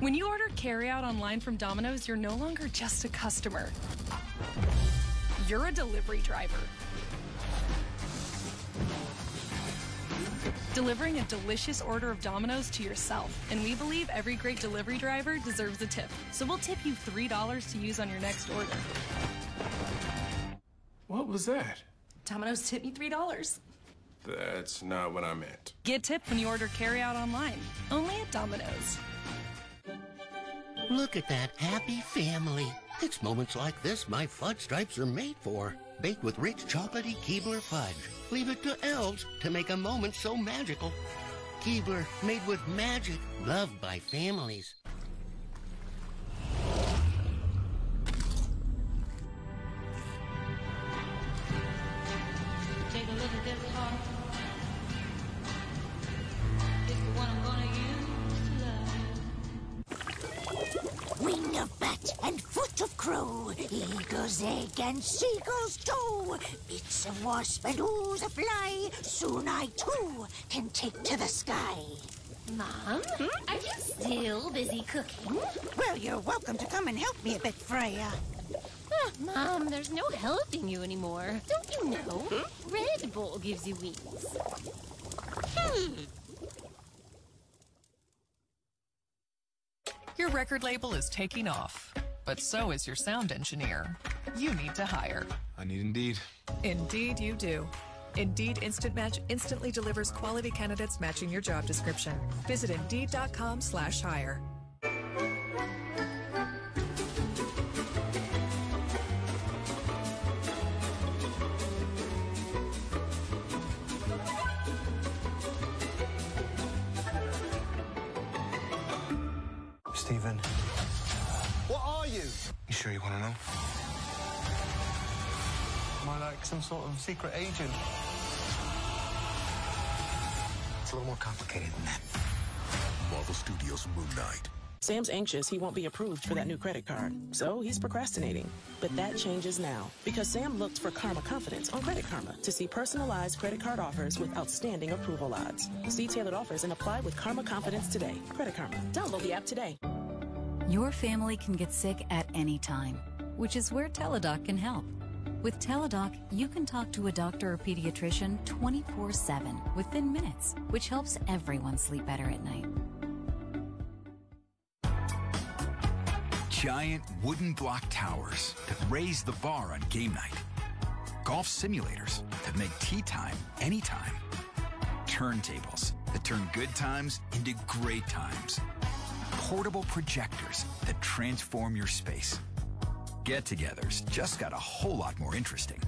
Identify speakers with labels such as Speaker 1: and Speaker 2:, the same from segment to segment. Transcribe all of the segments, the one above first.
Speaker 1: When you order carryout online from Domino's, you're no longer just a customer. You're a delivery driver. Delivering a delicious order of Domino's to yourself. And we believe every great delivery driver deserves a tip. So we'll tip you $3 to use on your next order.
Speaker 2: What was that?
Speaker 1: Domino's tipped me $3.
Speaker 2: That's not what I meant.
Speaker 1: Get tipped when you order carryout online. Only at Domino's.
Speaker 3: Look at that happy family. It's moments like this my fudge stripes are made for. Baked with rich chocolatey Keebler fudge. Leave it to elves to make a moment so magical. Keebler, made with magic, loved by families.
Speaker 4: Wing of bat and foot of crow, eagle's egg and seagull's toe, bits of wasp and ooze of fly, soon I too can take to the sky.
Speaker 5: Mom, are you still busy cooking?
Speaker 4: Well, you're welcome to come and help me a bit, Freya.
Speaker 5: Ah, Mom, there's no helping you anymore. Don't you know? Red Bull gives you wings.
Speaker 6: Your record label is taking off, but so is your sound engineer. You need to hire.
Speaker 2: I need Indeed.
Speaker 6: Indeed, you do. Indeed Instant Match instantly delivers quality candidates matching your job description. Visit Indeed.com slash hire.
Speaker 7: Stephen,
Speaker 8: What are you?
Speaker 7: you sure you want to know? Am I like some sort of secret agent? It's a little more complicated than that.
Speaker 9: Marvel Studios Moon Knight.
Speaker 10: Sam's anxious he won't be approved for that new credit card, so he's procrastinating. But that changes now because Sam looked for Karma Confidence on Credit Karma to see personalized credit card offers with outstanding approval odds. See tailored offers and apply with Karma Confidence today. Credit Karma. Download the app today.
Speaker 11: Your family can get sick at any time, which is where Teladoc can help. With Teladoc, you can talk to a doctor or pediatrician 24 7 within minutes, which helps everyone sleep better at night.
Speaker 12: Giant wooden block towers that raise the bar on game night. Golf simulators that make tee time anytime. Turntables that turn good times into great times. Portable projectors that transform your space. Get togethers just got a whole lot more interesting.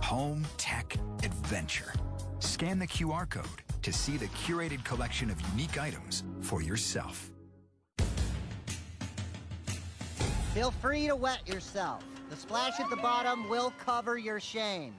Speaker 12: Home, tech, adventure. Scan the QR code to see the curated collection of unique items for yourself.
Speaker 13: Feel free to wet yourself. The splash at the bottom will cover your shame.